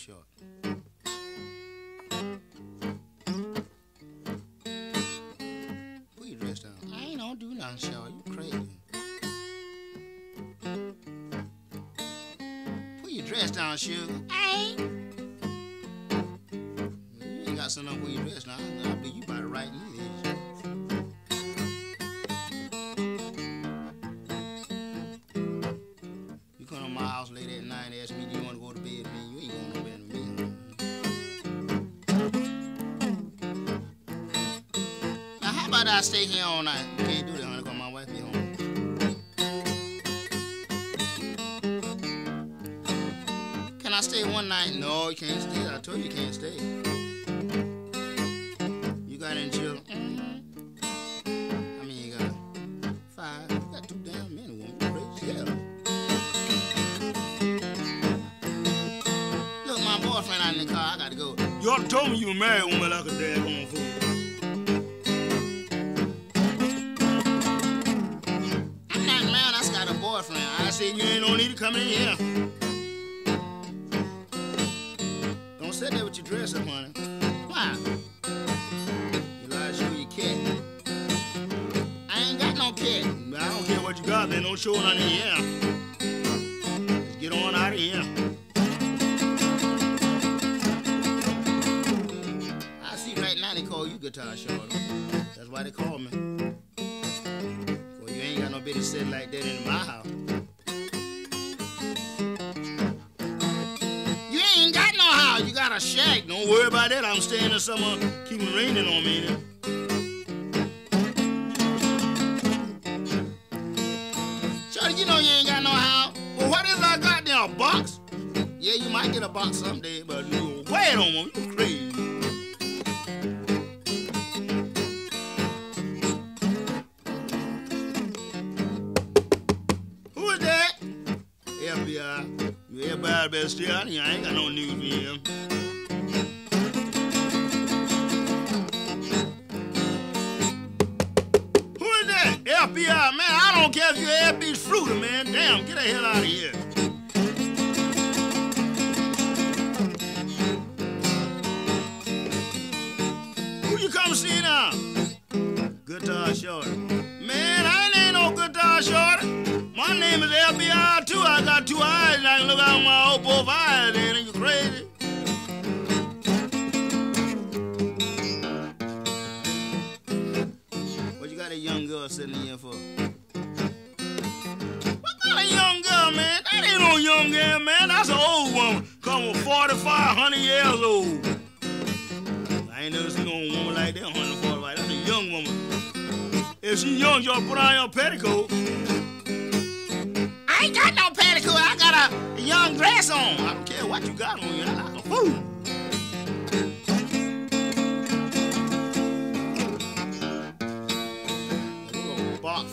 short. Put your dress down. I ain't gonna do nothing short. You crazy. Put your dress down, sugar. I ain't. You ain't got something on put your dress down. I believe you about to write English. Now, how I stay here all night? You can't do that, honey, because my wife be home. Can I stay one night? No, you can't stay. I told you you can't stay. You got any children? Mm-hmm. I mean, you got five. You got two damn men. Woman, you crazy hell. Look, my boyfriend out in the car. I got to go. To told me you married woman like a daggone fool. Come in here. Don't sit there with your dress up, honey. Why? You like to show your cat. I ain't got no cat. I don't care what you got, man. Don't show none in here. Just get on out of here. I see right now they call you guitar short. That's why they call me. Well, you ain't got no bitty sitting like that in my house. Shack. Don't worry about that. I'm staying in summer. Keep it raining on me. Then. Shorty, you know you ain't got no house. Well, what is I there? A box? Yeah, you might get a box someday, but you wait on one. You crazy. Who is that? FBI. You everybody better here. I ain't got no news for you. Damn, get the hell out of here. Who you come see now? Guitar Shorty. Man, I ain't no guitar shorty. My name is FBI too. I got two eyes and I can look out my old both eyes. Ain't you crazy? What you got a young girl sitting here for? 145, years old. I ain't never seen no woman like that, 145. That's a young woman. If she young, y'all put on your petticoat. I ain't got no petticoat. I got a young dress on. I don't care what you got on you. I like a fool.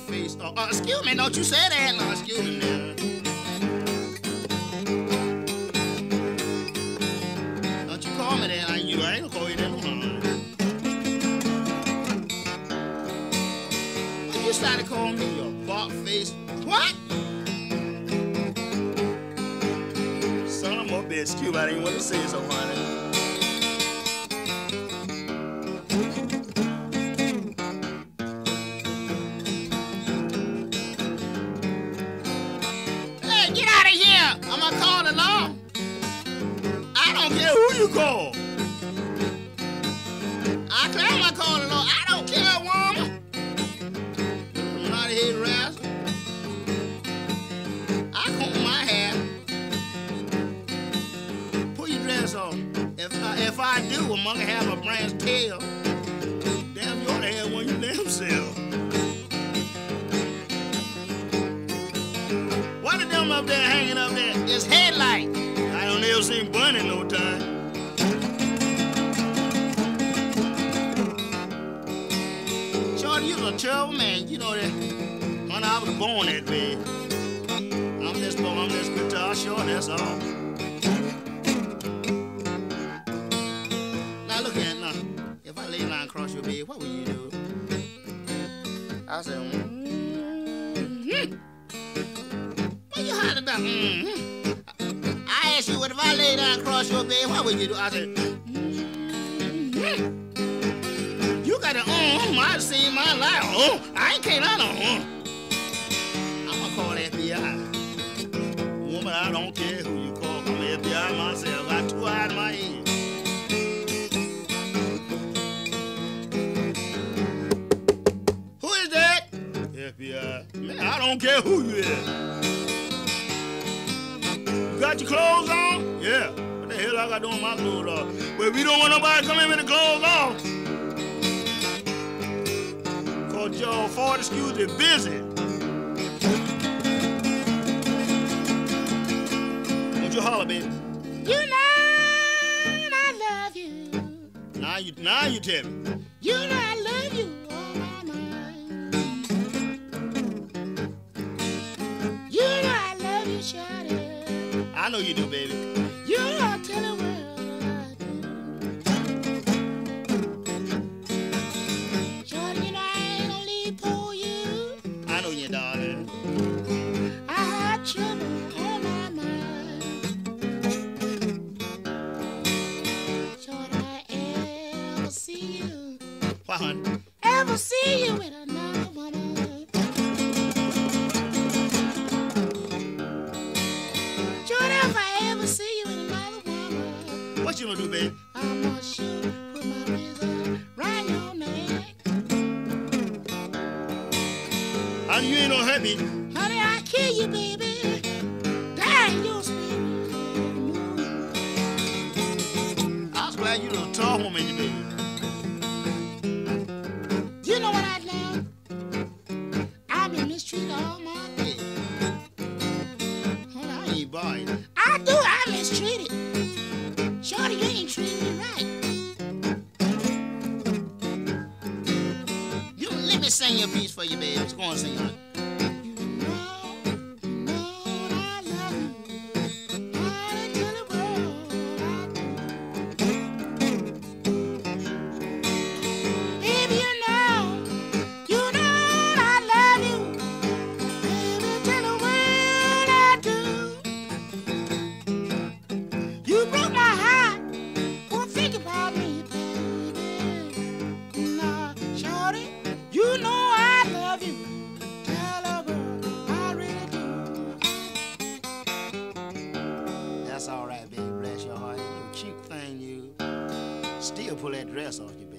Face, uh, uh, excuse me, don't you say that? No, excuse me now. Son of a bitch, Cuba. I didn't want to say so, honey. Hey, get monkey have a branch tail. Damn, you ought to have one you damn self. What are them up there hanging up there? It's headlight. I don't ever seen Bunny no time. Shorty, you're a terrible man. You know that. Honey, I was born that way. I'm just born, I'm just guitar short, that's all. I said, mm-hmm. What you hollering about? Mm-hmm. I asked you what if I lay down across your bed, what would you do? I said, mm-hmm. You got to, uh, I seen my life. Uh, I ain't can't out on. Uh. I'm gonna call FBI. Woman, I don't care who you call. I'm FBI myself. I eyes in my head. I don't care who you is. You got your clothes on? Yeah. What the hell I got doing my clothes off? But we don't want nobody coming in with the clothes off. Cause your Ford excuse is busy. Don't you holler, baby? You know I love you. Now you, now you tell me. You know darling. I had trouble on my mind. Should I ever see you, Why, honey? What you gonna do, baby? I'm gonna shoot, put my razor round your neck. Honey, you ain't gonna hurt me. Honey, I kill you, baby. Dang your spirit. I was glad you little tall woman, you baby. Sing your piece for you, baby. Go on, sing it. still pull that dress off you, baby.